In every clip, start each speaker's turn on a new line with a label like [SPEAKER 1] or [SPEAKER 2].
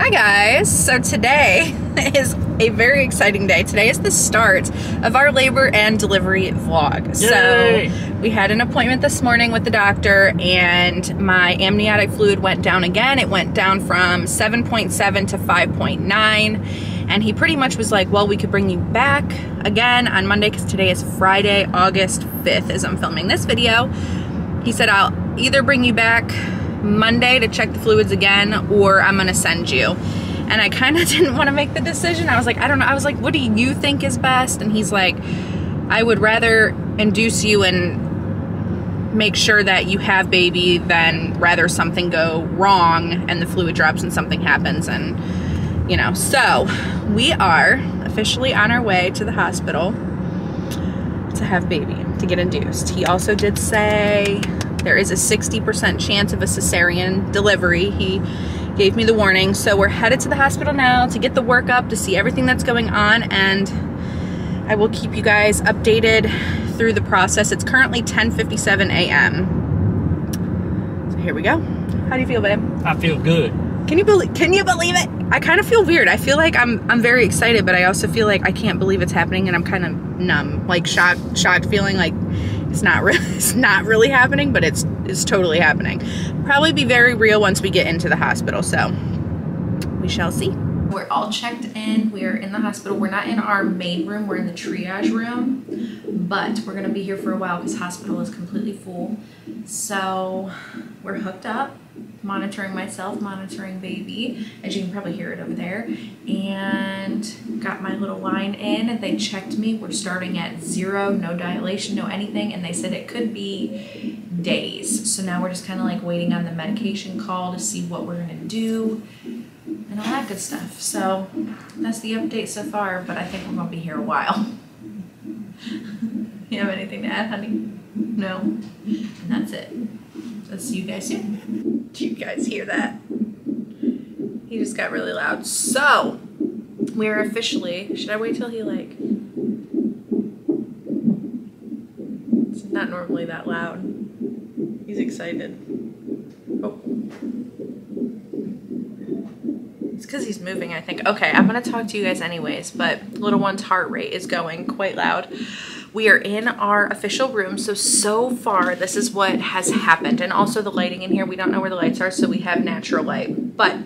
[SPEAKER 1] Hi guys! So today is a very exciting day. Today is the start of our labor and delivery vlog.
[SPEAKER 2] Yay!
[SPEAKER 1] So we had an appointment this morning with the doctor and my amniotic fluid went down again. It went down from 7.7 to 5.9 and he pretty much was like, well, we could bring you back again on Monday because today is Friday, August 5th as I'm filming this video. He said, I'll either bring you back Monday to check the fluids again or I'm gonna send you. And I kind of didn't want to make the decision. I was like, I don't know. I was like, what do you think is best? And he's like, I would rather induce you and make sure that you have baby than rather something go wrong and the fluid drops and something happens and you know. So we are officially on our way to the hospital to have baby, to get induced. He also did say there is a 60% chance of a cesarean delivery. He gave me the warning. So we're headed to the hospital now to get the workup, to see everything that's going on, and I will keep you guys updated through the process. It's currently 10:57 a.m. So here we go. How do you feel, babe?
[SPEAKER 2] I feel good.
[SPEAKER 1] Can you believe can you believe it? I kind of feel weird. I feel like I'm I'm very excited, but I also feel like I can't believe it's happening and I'm kind of numb. Like shocked shocked feeling like it's not really it's not really happening, but it's it's totally happening. Probably be very real once we get into the hospital, so we shall see. We're all checked in. We're in the hospital. We're not in our main room. We're in the triage room, but we're gonna be here for a while because hospital is completely full. So we're hooked up, monitoring myself, monitoring baby, as you can probably hear it over there, and got my little line in. And they checked me. We're starting at zero, no dilation, no anything, and they said it could be days. So now we're just kind of like waiting on the medication call to see what we're gonna do and all that good stuff. So that's the update so far, but I think we're gonna be here a while. you have anything to add, honey? No. And that's it. I'll see you guys soon. Do you guys hear that? He just got really loud. So we're officially should I wait till he like it's not normally that loud. He's excited. Oh. It's because he's moving, I think. Okay, I'm gonna talk to you guys anyways, but little one's heart rate is going quite loud. We are in our official room, so so far this is what has happened. And also the lighting in here, we don't know where the lights are, so we have natural light. But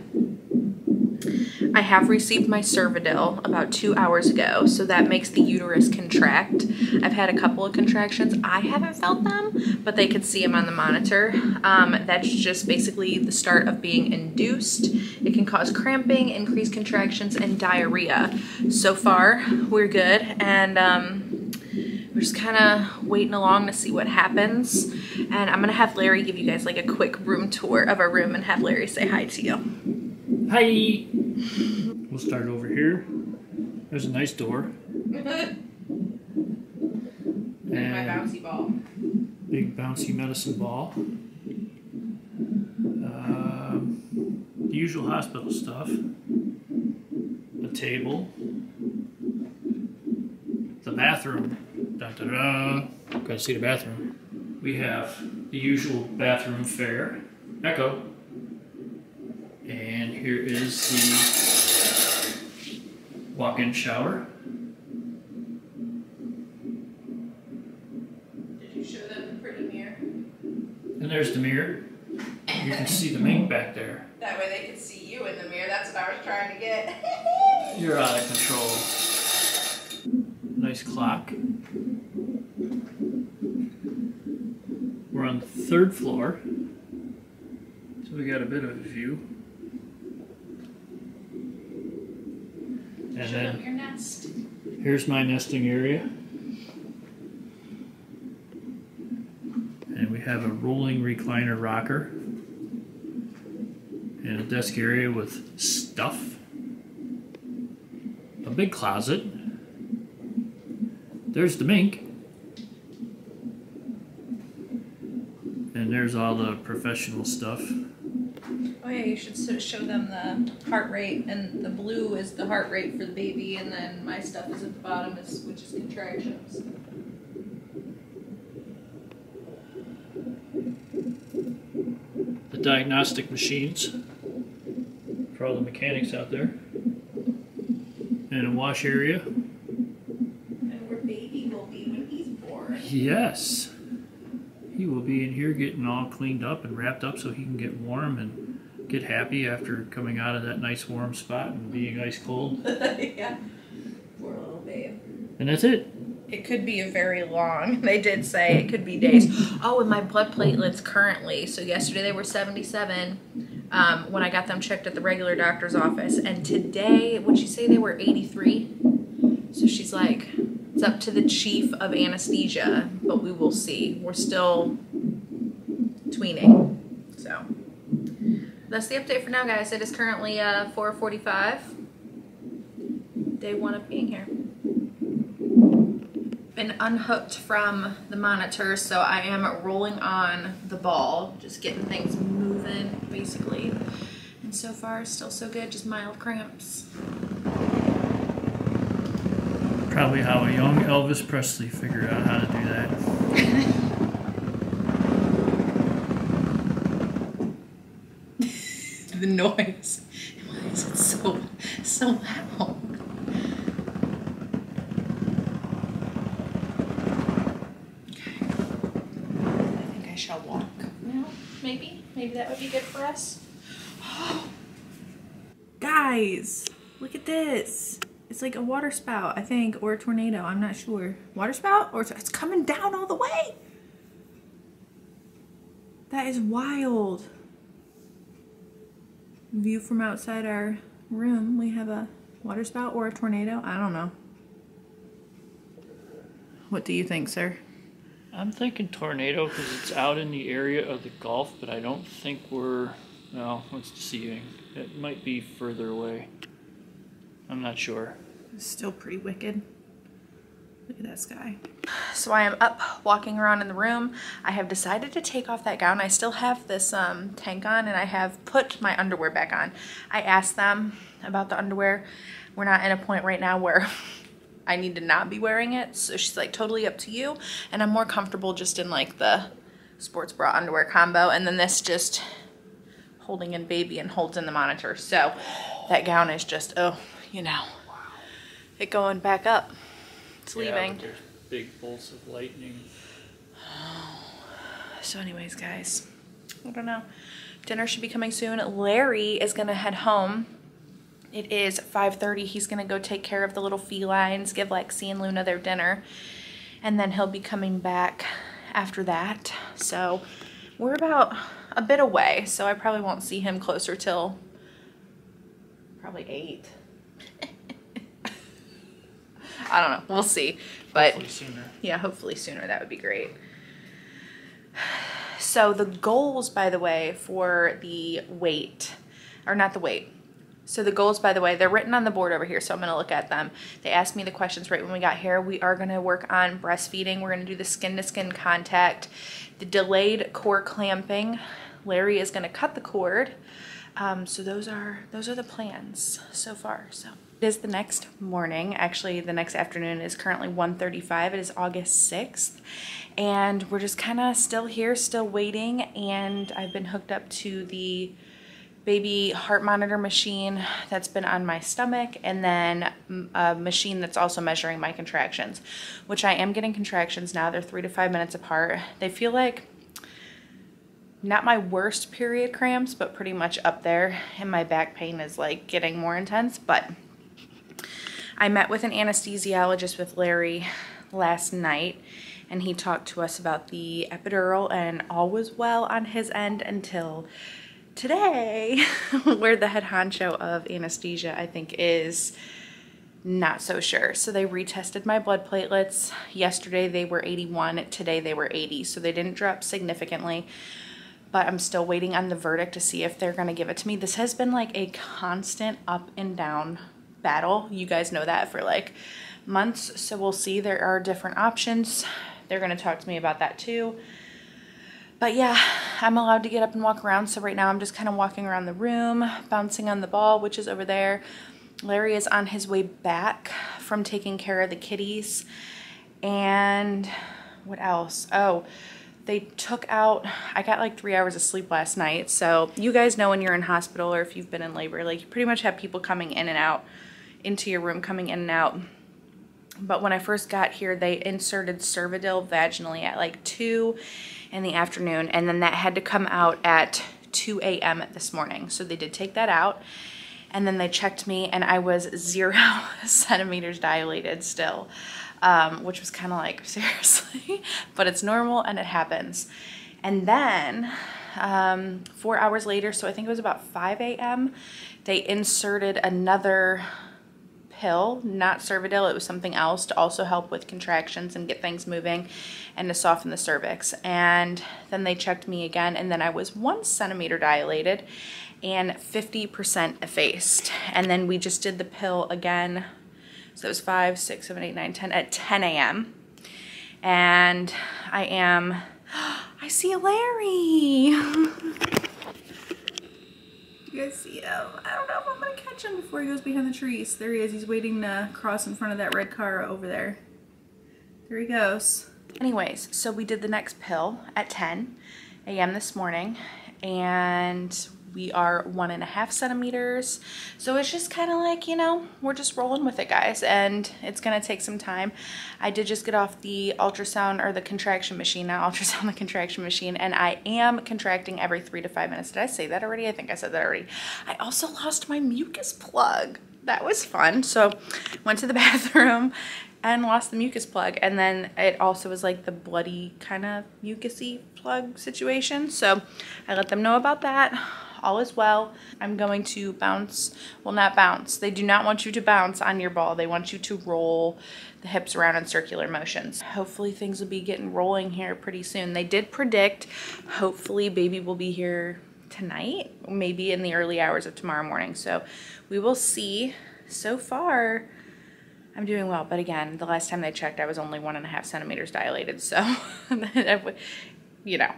[SPEAKER 1] I have received my Cervidil about two hours ago, so that makes the uterus contract. I've had a couple of contractions. I haven't felt them, but they could see them on the monitor. Um, that's just basically the start of being induced. It can cause cramping, increased contractions, and diarrhea. So far, we're good, and um, just kind of waiting along to see what happens. And I'm gonna have Larry give you guys like a quick room tour of our room and have Larry say hi to you.
[SPEAKER 2] Hi. We'll start over here. There's a nice door. And my bouncy
[SPEAKER 1] ball.
[SPEAKER 2] big bouncy medicine ball. Um, the usual hospital stuff. A table. The bathroom. Dun, dun, dun. Gotta see the bathroom. We have the usual bathroom fare. Echo. And here is the walk-in shower.
[SPEAKER 1] Did you show them the pretty mirror?
[SPEAKER 2] And there's the mirror. You can see the mink back there.
[SPEAKER 1] That way they can see you in the mirror. That's what I was trying to get.
[SPEAKER 2] You're out of control. Nice clock. We're on the third floor. So we got a bit of a view. And then
[SPEAKER 1] your nest.
[SPEAKER 2] here's my nesting area. And we have a rolling recliner rocker. And a desk area with stuff. A big closet. There's the mink. And there's all the professional stuff.
[SPEAKER 1] Oh yeah, you should show them the heart rate, and the blue is the heart rate for the baby, and then my stuff is at the bottom, is which is contractions.
[SPEAKER 2] The diagnostic machines for all the mechanics out there. And a wash area.
[SPEAKER 1] And where baby will be when he's born.
[SPEAKER 2] Yes. He will be in here getting all cleaned up and wrapped up so he can get warm and get happy after coming out of that nice warm spot and being ice cold.
[SPEAKER 1] yeah. Poor little babe.
[SPEAKER 2] And that's it.
[SPEAKER 1] It could be a very long. They did say it could be days. Oh, and my blood platelets currently. So yesterday they were 77 um, when I got them checked at the regular doctor's office, and today, would you say they were 83? So she's like, it's up to the chief of anesthesia, but we will see. We're still tweening. So that's the update for now, guys. It is currently uh, 4:45. Day one of being here been unhooked from the monitor, so I am rolling on the ball, just getting things moving, basically. And so far, still so good, just mild cramps.
[SPEAKER 2] Probably how a young Elvis Presley figured out how to do that.
[SPEAKER 1] the noise. Why is it so, so loud? Okay. I think I shall walk now, maybe. Maybe that would be good for us. Guys, look at this. It's like a water spout, I think, or a tornado. I'm not sure. Water spout? Or it's coming down all the way. That is wild. View from outside our room. We have a water spout or a tornado. I don't know. What do you think, sir?
[SPEAKER 2] I'm thinking tornado because it's out in the area of the Gulf, but I don't think we're. No, it's deceiving. It might be further away. I'm not sure.
[SPEAKER 1] It's still pretty wicked. Look at that sky. So I am up walking around in the room. I have decided to take off that gown. I still have this um, tank on and I have put my underwear back on. I asked them about the underwear. We're not in a point right now where I need to not be wearing it. So she's like, totally up to you. And I'm more comfortable just in like the sports bra underwear combo. And then this just holding in baby and holds in the monitor. So that gown is just, oh, you know, it going back up. It's leaving.
[SPEAKER 2] Yeah, there's big bolts of lightning.
[SPEAKER 1] So anyways, guys, I don't know. Dinner should be coming soon. Larry is going to head home it is 5.30. He's going to go take care of the little felines, give Lexi and Luna their dinner. And then he'll be coming back after that. So we're about a bit away. So I probably won't see him closer till probably 8. I don't know. We'll see. But
[SPEAKER 2] hopefully
[SPEAKER 1] yeah, hopefully sooner. That would be great. So the goals, by the way, for the weight, or not the weight, so the goals, by the way, they're written on the board over here, so I'm going to look at them. They asked me the questions right when we got here. We are going to work on breastfeeding. We're going to do the skin-to-skin -skin contact, the delayed cord clamping. Larry is going to cut the cord. Um, so those are those are the plans so far. So it is the next morning. Actually, the next afternoon is currently 1.35. It is August 6th. And we're just kind of still here, still waiting. And I've been hooked up to the baby heart monitor machine that's been on my stomach and then a machine that's also measuring my contractions which I am getting contractions now they're three to five minutes apart they feel like not my worst period cramps but pretty much up there and my back pain is like getting more intense but I met with an anesthesiologist with Larry last night and he talked to us about the epidural and all was well on his end until today, where the head honcho of anesthesia, I think, is not so sure. So they retested my blood platelets. Yesterday they were 81, today they were 80, so they didn't drop significantly. But I'm still waiting on the verdict to see if they're gonna give it to me. This has been like a constant up and down battle. You guys know that for like months. So we'll see. There are different options. They're gonna talk to me about that too. But yeah, I'm allowed to get up and walk around. So right now I'm just kind of walking around the room, bouncing on the ball, which is over there. Larry is on his way back from taking care of the kitties. And what else? Oh, they took out i got like three hours of sleep last night so you guys know when you're in hospital or if you've been in labor like you pretty much have people coming in and out into your room coming in and out but when i first got here they inserted cervidil vaginally at like 2 in the afternoon and then that had to come out at 2 a.m this morning so they did take that out and then they checked me and i was zero centimeters dilated still um, which was kind of like, seriously, but it's normal and it happens. And then um, four hours later, so I think it was about 5 a.m., they inserted another pill, not Cervidil, it was something else to also help with contractions and get things moving and to soften the cervix. And then they checked me again, and then I was one centimeter dilated and 50% effaced. And then we just did the pill again so it was 5, 6, 7, 8, 9, 10 at 10 a.m. And I am, I see a Larry. you guys see him? Um, I don't know if I'm to catch him before he goes behind the trees. There he is. He's waiting to cross in front of that red car over there. There he goes. Anyways, so we did the next pill at 10 a.m. this morning and we are one and a half centimeters. So it's just kind of like, you know, we're just rolling with it, guys. And it's going to take some time. I did just get off the ultrasound or the contraction machine, not ultrasound, the contraction machine. And I am contracting every three to five minutes. Did I say that already? I think I said that already. I also lost my mucus plug. That was fun. So went to the bathroom and lost the mucus plug. And then it also was like the bloody kind of mucusy plug situation. So I let them know about that all is well. I'm going to bounce, well not bounce, they do not want you to bounce on your ball. They want you to roll the hips around in circular motions. Hopefully things will be getting rolling here pretty soon. They did predict, hopefully baby will be here tonight, maybe in the early hours of tomorrow morning. So we will see. So far, I'm doing well, but again, the last time they checked, I was only one and a half centimeters dilated. So, you know,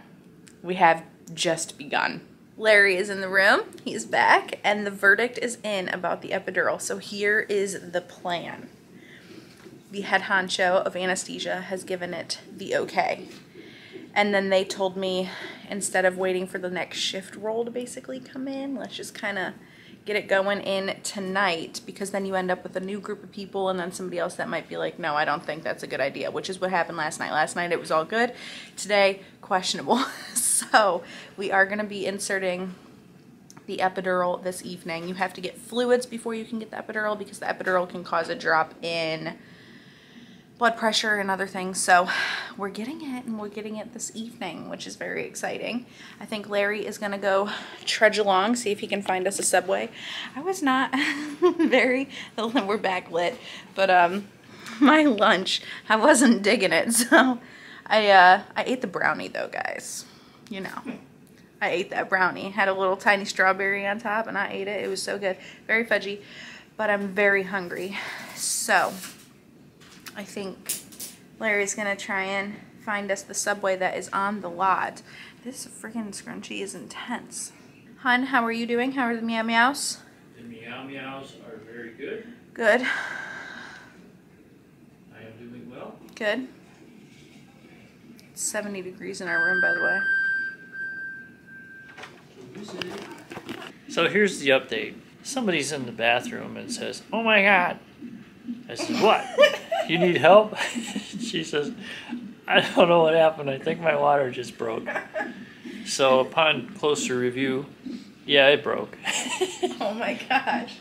[SPEAKER 1] we have just begun. Larry is in the room. He's back, and the verdict is in about the epidural. So here is the plan. The head honcho of anesthesia has given it the okay. And then they told me instead of waiting for the next shift roll to basically come in, let's just kind of get it going in tonight because then you end up with a new group of people and then somebody else that might be like, no, I don't think that's a good idea, which is what happened last night. Last night it was all good. Today, questionable. so we are going to be inserting the epidural this evening. You have to get fluids before you can get the epidural because the epidural can cause a drop in blood pressure and other things. So we're getting it and we're getting it this evening, which is very exciting. I think Larry is gonna go trudge along, see if he can find us a Subway. I was not very, we're backlit, but um, my lunch, I wasn't digging it. So I, uh, I ate the brownie though, guys, you know. I ate that brownie. Had a little tiny strawberry on top and I ate it. It was so good. Very fudgy, but I'm very hungry. So I think Larry's gonna try and find us the subway that is on the lot. This freaking scrunchie is intense. Hun, how are you doing? How are the meow meows?
[SPEAKER 2] The meow meows are very good.
[SPEAKER 1] Good.
[SPEAKER 2] I am doing well.
[SPEAKER 1] Good. It's 70 degrees in our room, by
[SPEAKER 2] the way. So here's the update. Somebody's in the bathroom and says, Oh my god. I said, What? you need help? she says, I don't know what happened. I think my water just broke. So upon closer review, yeah, it broke.
[SPEAKER 1] oh my gosh.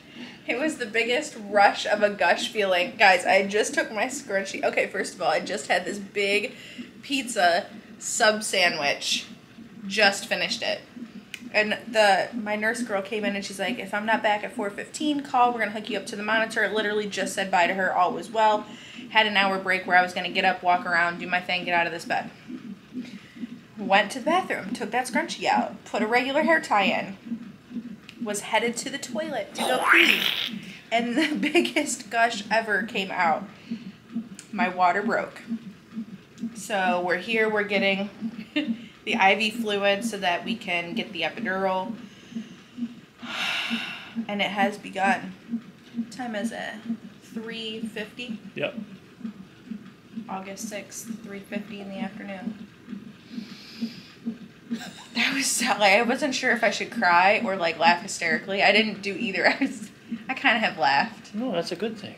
[SPEAKER 1] It was the biggest rush of a gush feeling. Guys, I just took my scrunchie. Okay, first of all, I just had this big pizza sub sandwich. Just finished it. And the my nurse girl came in and she's like, if I'm not back at 4.15, call. We're going to hook you up to the monitor. literally just said bye to her. All was well had an hour break where I was going to get up, walk around, do my thing, get out of this bed. Went to the bathroom, took that scrunchie out, put a regular hair tie in, was headed to the toilet to go pee, and the biggest gush ever came out. My water broke. So we're here, we're getting the IV fluid so that we can get the epidural. And it has begun. What time is it? 3.50?
[SPEAKER 2] Yep.
[SPEAKER 1] August 6th, 3.50 in the afternoon. That was so, like, I wasn't sure if I should cry or like laugh hysterically. I didn't do either. I was, I kind of have laughed.
[SPEAKER 2] No, that's a good thing.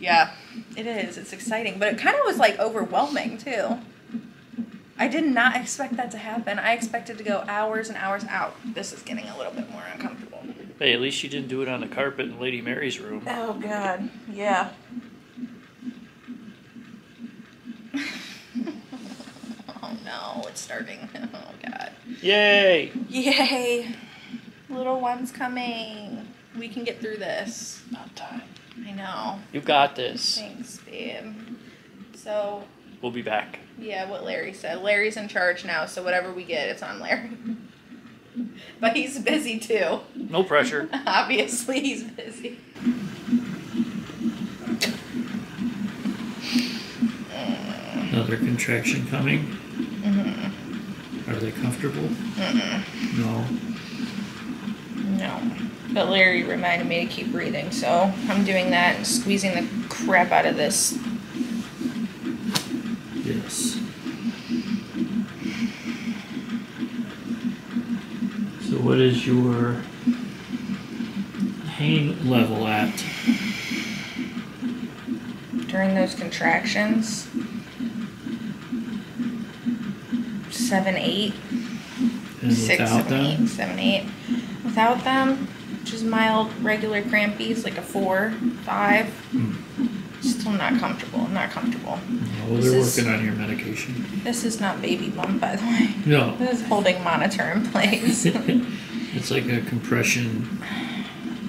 [SPEAKER 1] Yeah, it is. It's exciting, but it kind of was like overwhelming too. I did not expect that to happen. I expected to go hours and hours out. This is getting a little bit more uncomfortable.
[SPEAKER 2] Hey, at least you didn't do it on the carpet in Lady Mary's room.
[SPEAKER 1] Oh God, yeah. oh no, it's starting. Oh God.
[SPEAKER 2] Yay!
[SPEAKER 1] Yay! Little one's coming. We can get through this.
[SPEAKER 2] About time.
[SPEAKER 1] I know.
[SPEAKER 2] You got this.
[SPEAKER 1] Thanks, babe. So,
[SPEAKER 2] We'll be back.
[SPEAKER 1] yeah, what Larry said. Larry's in charge now, so whatever we get, it's on Larry. but he's busy too.
[SPEAKER 2] No pressure.
[SPEAKER 1] Obviously, he's busy.
[SPEAKER 2] Another contraction coming.
[SPEAKER 1] Mm-hmm.
[SPEAKER 2] Are they comfortable? No.
[SPEAKER 1] No. But Larry reminded me to keep breathing, so I'm doing that and squeezing the crap out of this.
[SPEAKER 2] Yes. So, what is your pain level at?
[SPEAKER 1] During those contractions, seven, eight,
[SPEAKER 2] And
[SPEAKER 1] six,
[SPEAKER 2] without
[SPEAKER 1] seven,
[SPEAKER 2] them?
[SPEAKER 1] seven, eight. Without them, just mild, regular crampies, like a four, five. Hmm. Still not comfortable. Not comfortable.
[SPEAKER 2] Well, they're
[SPEAKER 1] is-
[SPEAKER 2] working on your medication.
[SPEAKER 1] This is not baby bump, by the way.
[SPEAKER 2] No.
[SPEAKER 1] This is holding monitor in place.
[SPEAKER 2] it's like a compression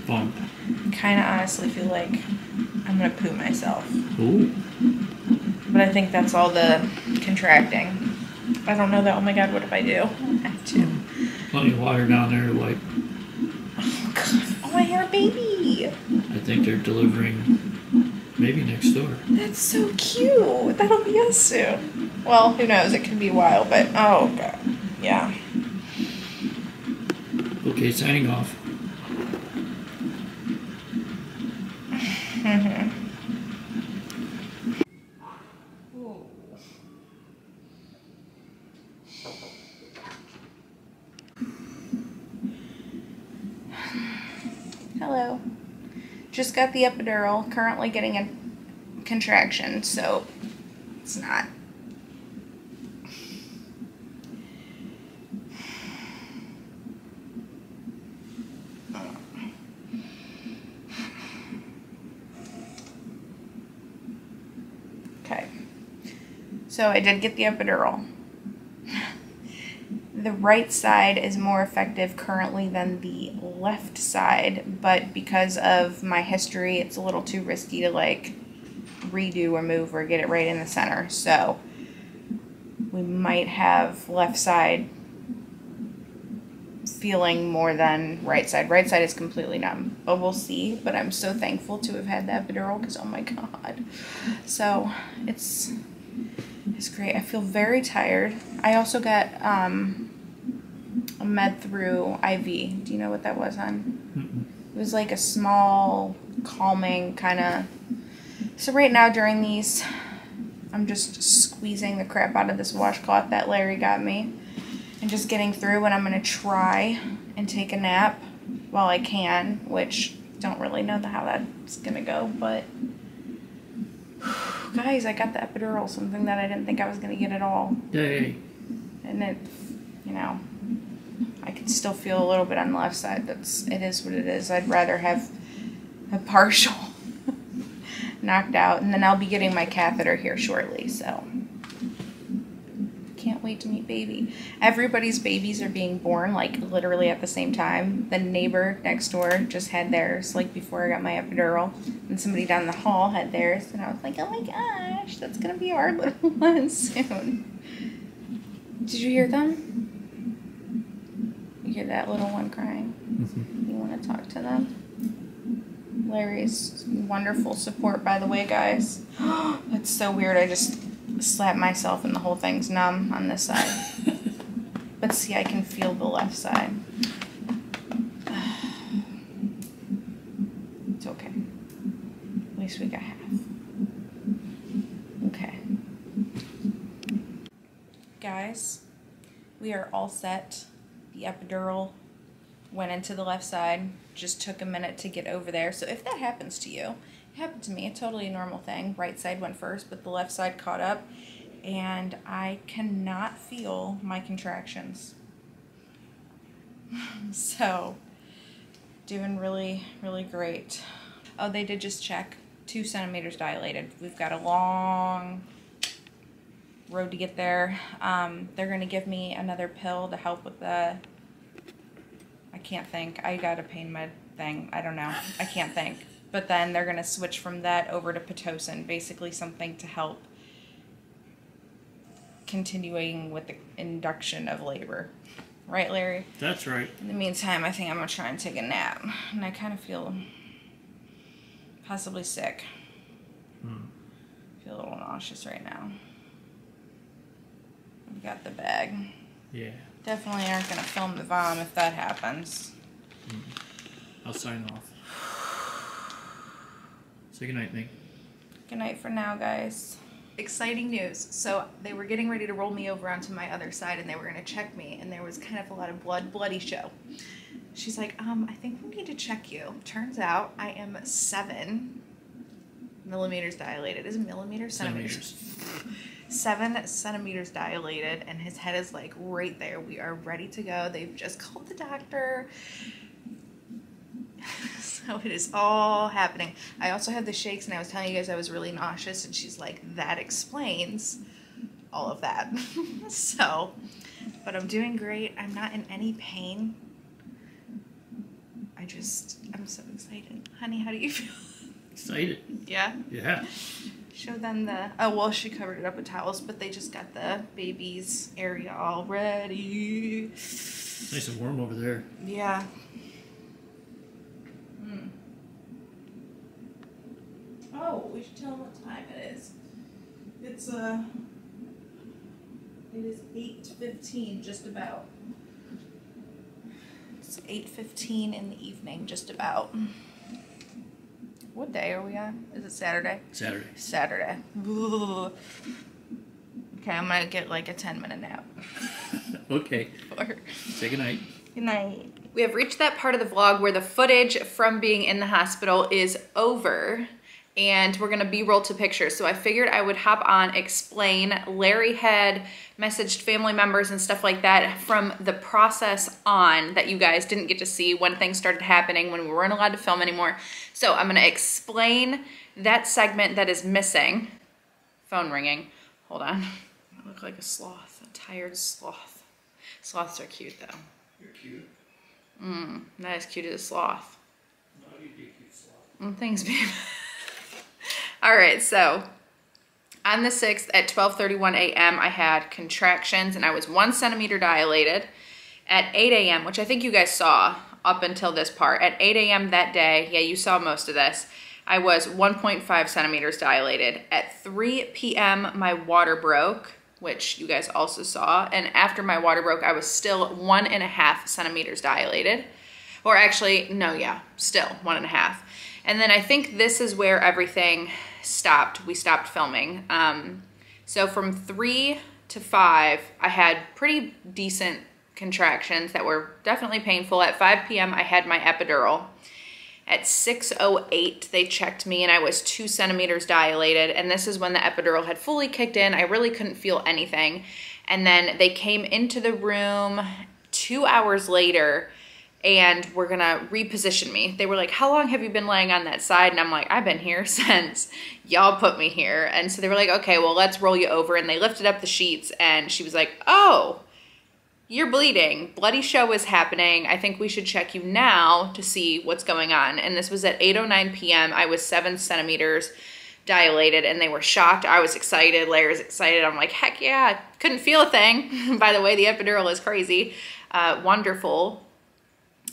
[SPEAKER 2] bump.
[SPEAKER 1] kind of honestly feel like I'm gonna poo myself.
[SPEAKER 2] Ooh.
[SPEAKER 1] But I think that's all the contracting. I don't know that. Oh my god, what if I do? I have to.
[SPEAKER 2] Plenty of water down there to wipe.
[SPEAKER 1] Oh god. Oh, I hear a baby.
[SPEAKER 2] I think they're delivering maybe next door.
[SPEAKER 1] That's so cute. That'll be us soon. Well, who knows? It could be a while, but oh god. Yeah.
[SPEAKER 2] Okay, signing off.
[SPEAKER 1] Mm-hmm. Hello. Got the epidural. Currently getting a contraction, so it's not. Okay. So I did get the epidural. The right side is more effective currently than the left side, but because of my history, it's a little too risky to like redo or move or get it right in the center. So we might have left side feeling more than right side. Right side is completely numb, but we'll see. But I'm so thankful to have had the epidural because oh my god. So it's it's great. I feel very tired. I also got um, med through IV. Do you know what that was on? It was like a small, calming kind of. So right now during these, I'm just squeezing the crap out of this washcloth that Larry got me, and just getting through. And I'm gonna try and take a nap while I can, which don't really know how that's gonna go, but. Guys, I got the epidural, something that I didn't think I was gonna get at all
[SPEAKER 2] Yay.
[SPEAKER 1] and it you know i can still feel a little bit on the left side. That's it is what it is. I'd rather have a partial knocked out. And then i'll be getting my catheter here shortly so. Can't wait to meet baby. Everybody's babies are being born like literally at the same time. The neighbor next door just had theirs like before i got my epidural. And somebody down the hall had theirs. And i was like oh my gosh that's gonna be our little one soon. Did you hear them? Hear that little one crying?
[SPEAKER 2] Mhm.
[SPEAKER 1] You want to talk to them? Larry's wonderful support, by the way, guys. That's so weird. I just slapped myself and the whole thing's numb on this side. But see, I can feel the left side. It's okay. At least we got half. Okay. Guys, We are all set. The epidural went into the left side. Just took a minute to get over there. So if that happens to you, it happened to me, a totally normal thing. Right side went first, but the left side caught up. And I cannot feel my contractions. so, doing really, really great. Oh, they did just check. Two centimeters dilated. We've got a long road to get there. Um, they're going to give me another pill to help with the. I can't think. I got a pain med thing. I don't know. I can't think. But then they're going to switch from that over to Pitocin, basically something to help continuing with the induction of labor. Right, Larry?
[SPEAKER 2] That's right.
[SPEAKER 1] In the meantime, I think I'm going to try and take a nap. And I kind of feel possibly sick.
[SPEAKER 2] Hmm.
[SPEAKER 1] feel a little nauseous right now. I've got the bag.
[SPEAKER 2] Yeah.
[SPEAKER 1] Definitely aren't gonna film the vom if that happens.
[SPEAKER 2] I'll sign off. Say goodnight, Nick.
[SPEAKER 1] Good night for now, guys. Exciting news. So they were getting ready to roll me over onto my other side and they were gonna check me and there was kind of a lot of blood, bloody show. She's like, um, I think we need to check you. Turns out I am seven millimeters dilated. Is it millimeters?
[SPEAKER 2] Centimeters.
[SPEAKER 1] seven centimeters dilated and his head is like right there. We are ready to go. They've just called the doctor. So it is all happening. I also had the shakes and i was telling you guys i was really nauseous and she's like that explains all of that. So but i'm doing great. I'm not in any pain. I just i'm so excited. Honey how do you feel?
[SPEAKER 2] Excited.
[SPEAKER 1] yeah.
[SPEAKER 2] Yeah.
[SPEAKER 1] Show them the. Oh well, she covered it up with towels, but they just got the baby's area all ready.
[SPEAKER 2] Nice and warm over there.
[SPEAKER 1] Yeah. Hmm. Oh, we should tell them what time it is. It's uh. It is eight fifteen, just about. It's eight fifteen in the evening, just about. What day are we on? Is it Saturday?
[SPEAKER 2] Saturday.
[SPEAKER 1] Saturday. Okay, I'm gonna get like a 10 minute nap.
[SPEAKER 2] okay.
[SPEAKER 1] Or-
[SPEAKER 2] Say goodnight.
[SPEAKER 1] Good night. We have reached that part of the vlog where the footage from being in the hospital is over and we're gonna B-roll to pictures. So I figured I would hop on, explain. Larry had messaged family members and stuff like that from the process on that you guys didn't get to see when things started happening, when we weren't allowed to film anymore. So I'm gonna explain that segment that is missing. Phone ringing. Hold on. I look like a sloth, a tired sloth. Sloths are cute though.
[SPEAKER 2] You're cute.
[SPEAKER 1] Mm, not as cute as a sloth.
[SPEAKER 2] No, you do cute sloth.
[SPEAKER 1] Mm, thanks, babe. All right, so on the 6th at 12:31 a.m., I had contractions and I was one centimeter dilated. At 8 a.m., which I think you guys saw up until this part, at 8 a.m. that day, yeah, you saw most of this. I was 1.5 centimeters dilated. At 3 p.m., my water broke, which you guys also saw. And after my water broke, I was still one and a half centimeters dilated. Or actually, no, yeah, still one and a half. And then I think this is where everything stopped. We stopped filming. Um, so from three to five, I had pretty decent contractions that were definitely painful. At 5 p.m., I had my epidural. At 6.08, they checked me and I was two centimeters dilated. And this is when the epidural had fully kicked in. I really couldn't feel anything. And then they came into the room two hours later and were gonna reposition me. They were like, How long have you been laying on that side? And I'm like, I've been here since y'all put me here. And so they were like, Okay, well, let's roll you over. And they lifted up the sheets and she was like, Oh, you're bleeding. Bloody show is happening. I think we should check you now to see what's going on. And this was at 8.09 p.m. I was seven centimeters dilated and they were shocked. I was excited. Larry's excited. I'm like, heck yeah. Couldn't feel a thing. By the way, the epidural is crazy. Uh, wonderful.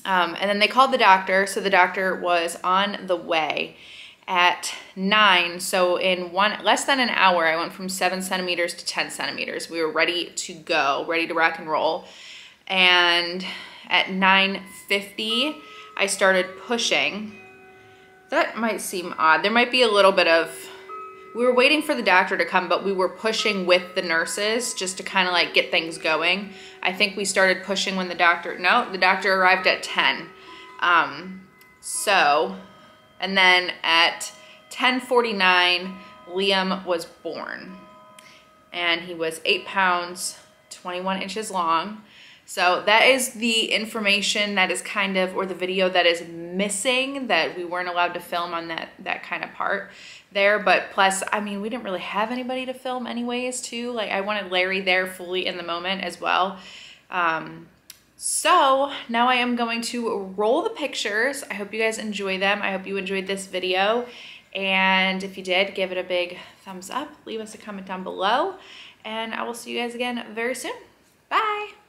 [SPEAKER 1] Um, and then they called the doctor. So the doctor was on the way at nine. So in one less than an hour, I went from seven centimeters to 10 centimeters. We were ready to go, ready to rock and roll. And at 9.50, I started pushing. That might seem odd. There might be a little bit of we were waiting for the doctor to come, but we were pushing with the nurses just to kind of like get things going. I think we started pushing when the doctor, no, the doctor arrived at 10. Um, so, and then at 1049, Liam was born. And he was eight pounds, 21 inches long. So that is the information that is kind of, or the video that is missing that we weren't allowed to film on that, that kind of part there. But plus, I mean, we didn't really have anybody to film anyways too. Like I wanted Larry there fully in the moment as well. Um, so now I am going to roll the pictures. I hope you guys enjoy them. I hope you enjoyed this video. And if you did, give it a big thumbs up. Leave us a comment down below. And I will see you guys again very soon. Bye.